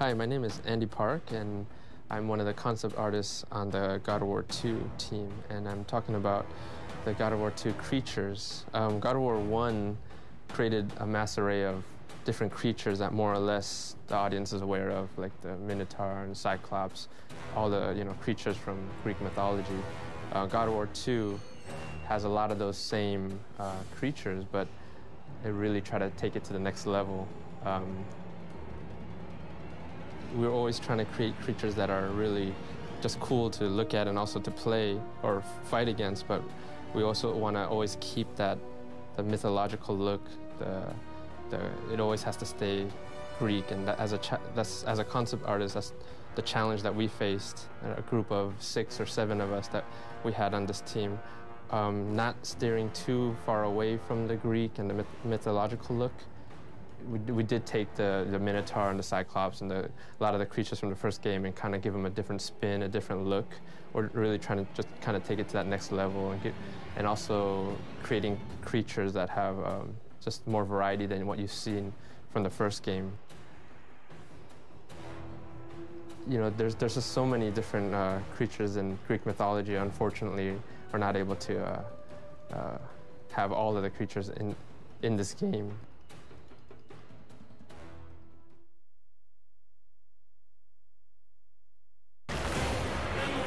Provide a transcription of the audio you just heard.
Hi, my name is Andy Park, and I'm one of the concept artists on the God of War 2 team, and I'm talking about the God of War 2 creatures. Um, God of War 1 created a mass array of different creatures that more or less the audience is aware of, like the Minotaur and Cyclops, all the you know creatures from Greek mythology. Uh, God of War 2 has a lot of those same uh, creatures, but it really tried to take it to the next level. Um, we're always trying to create creatures that are really just cool to look at and also to play or fight against, but we also want to always keep that the mythological look. The, the it always has to stay Greek, and that as a that's as a concept artist, that's the challenge that we faced. A group of six or seven of us that we had on this team, um, not steering too far away from the Greek and the myth mythological look, we, we did take the, the Minotaur and the Cyclops and the, a lot of the creatures from the first game and kind of give them a different spin, a different look. We're really trying to just kind of take it to that next level and get, and also creating creatures that have um, just more variety than what you've seen from the first game. You know, there's there's just so many different uh, creatures in Greek mythology. Unfortunately, we're not able to uh, uh, have all of the creatures in in this game.